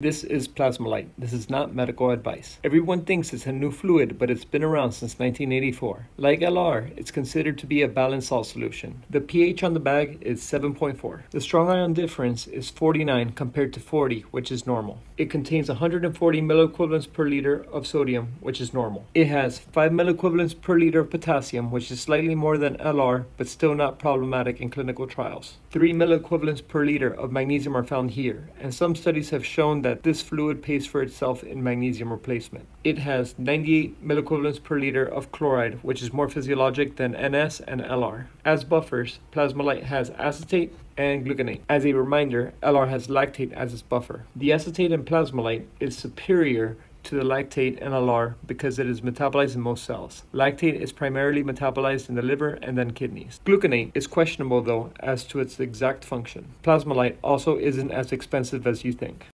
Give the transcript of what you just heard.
This is Plasma-Lyte. This is not medical advice. Everyone thinks it's a new fluid, but it's been around since 1984. Like LR, it's considered to be a balanced salt solution. The pH on the bag is 7.4. The strong ion difference is 49 compared to 40, which is normal. It contains 140 milliequivalents per liter of sodium, which is normal. It has 5 milliequivalents per liter of potassium, which is slightly more than LR, but still not problematic in clinical trials. 3 milliequivalents per liter of magnesium are found here, and some studies have shown that that this fluid pays for itself in magnesium replacement. It has 98 milliequivalents per liter of chloride, which is more physiologic than NS and LR. As buffers, Plasma-Lyte has acetate and gluconate. As a reminder, LR has lactate as its buffer. The acetate in Plasma-Lyte is superior to the lactate and LR because it is metabolized in most cells. Lactate is primarily metabolized in the liver and then kidneys. Gluconate is questionable though as to its exact function. Plasma-Lyte also isn't as expensive as you think.